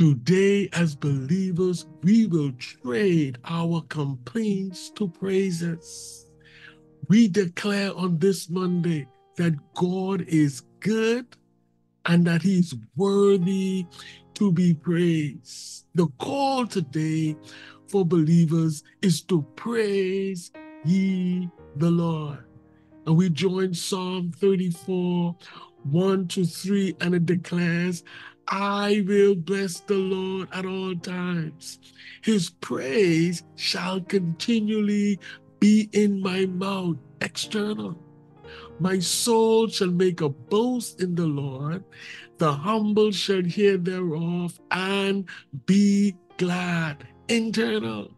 Today, as believers, we will trade our complaints to praises. We declare on this Monday that God is good and that He's worthy to be praised. The call today for believers is to praise ye the Lord. And we join Psalm 34, 1 to 3, and it declares, I will bless the Lord at all times. His praise shall continually be in my mouth, external. My soul shall make a boast in the Lord. The humble shall hear thereof and be glad. Internal.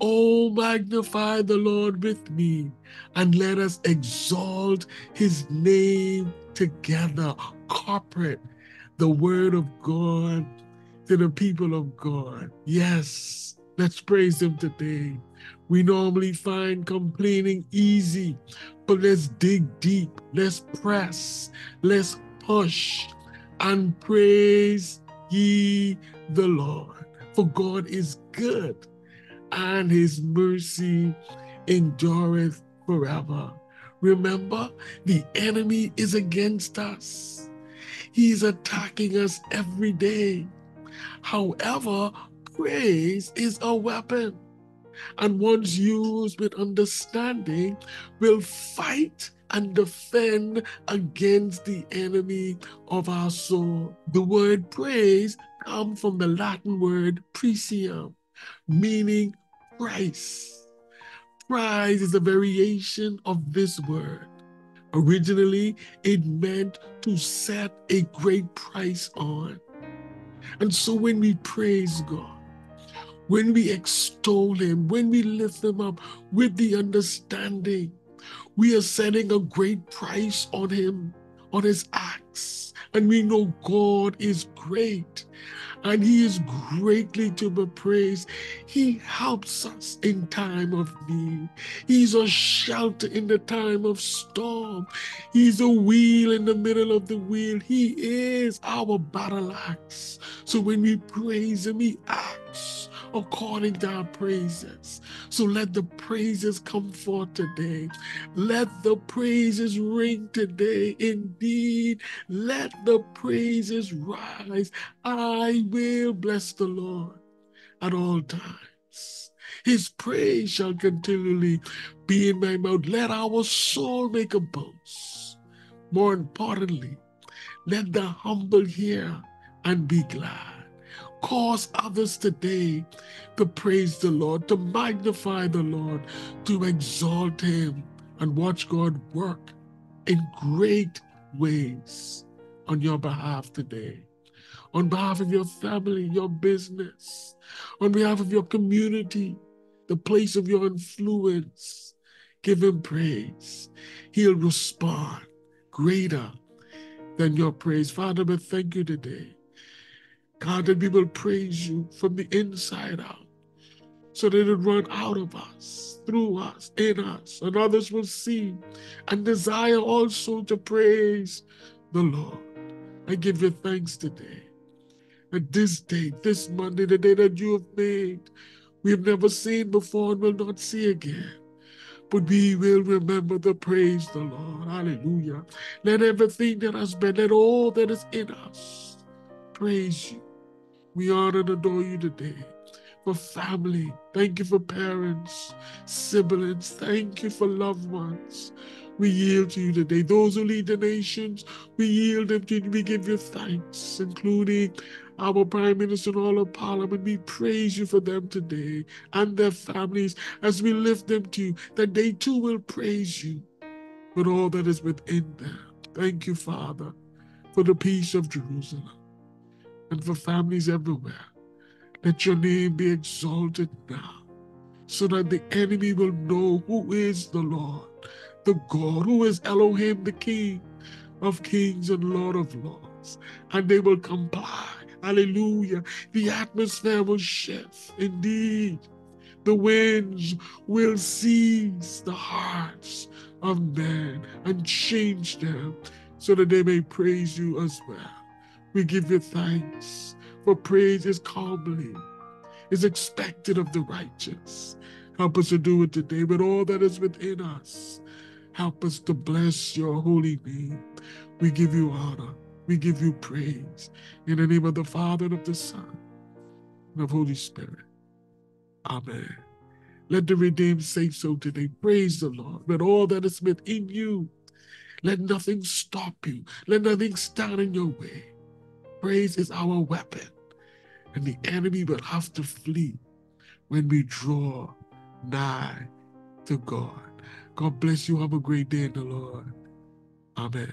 Oh, magnify the Lord with me, and let us exalt his name together. Corporate, the word of God to the people of God. Yes, let's praise him today. We normally find complaining easy, but let's dig deep, let's press, let's push, and praise ye the Lord. For God is good and his mercy endureth forever. Remember, the enemy is against us. He's attacking us every day. However, praise is a weapon, and once used with understanding, will fight and defend against the enemy of our soul. The word praise comes from the Latin word pretium, meaning price. Price is a variation of this word. Originally, it meant to set a great price on. And so when we praise God, when we extol Him, when we lift Him up with the understanding, we are setting a great price on Him, on His acts. And we know God is great and he is greatly to be praised. He helps us in time of need. He's a shelter in the time of storm. He's a wheel in the middle of the wheel. He is our battle axe. So when we praise him, he according to our praises. So let the praises come forth today. Let the praises ring today. Indeed, let the praises rise. I will bless the Lord at all times. His praise shall continually be in my mouth. Let our soul make a boast. More importantly, let the humble hear and be glad. Cause others today to praise the Lord, to magnify the Lord, to exalt Him, and watch God work in great ways on your behalf today. On behalf of your family, your business, on behalf of your community, the place of your influence, give Him praise. He'll respond greater than your praise. Father, we thank you today God, that we will praise you from the inside out so that it run out of us, through us, in us, and others will see and desire also to praise the Lord. I give you thanks today. At this day, this Monday, the day that you have made, we have never seen before and will not see again. But we will remember to praise the Lord. Hallelujah. Let everything that has been, let all that is in us praise you. We honor and adore you today for family. Thank you for parents, siblings. Thank you for loved ones. We yield to you today. Those who lead the nations, we yield them to you. We give you thanks, including our Prime Minister and all of Parliament. We praise you for them today and their families as we lift them to you, that they too will praise you with all that is within them. Thank you, Father, for the peace of Jerusalem and for families everywhere. Let your name be exalted now so that the enemy will know who is the Lord, the God, who is Elohim, the King of kings and Lord of lords. And they will comply. Hallelujah. The atmosphere will shift. Indeed, the winds will seize the hearts of men and change them so that they may praise you as well. We give you thanks For praise is calmly, is expected of the righteous. Help us to do it today with all that is within us. Help us to bless your holy name. We give you honor. We give you praise. In the name of the Father and of the Son and of Holy Spirit. Amen. Let the redeemed say so today. Praise the Lord. With all that is within you, let nothing stop you. Let nothing stand in your way. Praise is our weapon, and the enemy will have to flee when we draw nigh to God. God bless you. Have a great day in the Lord. Amen.